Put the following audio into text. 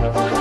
Bye.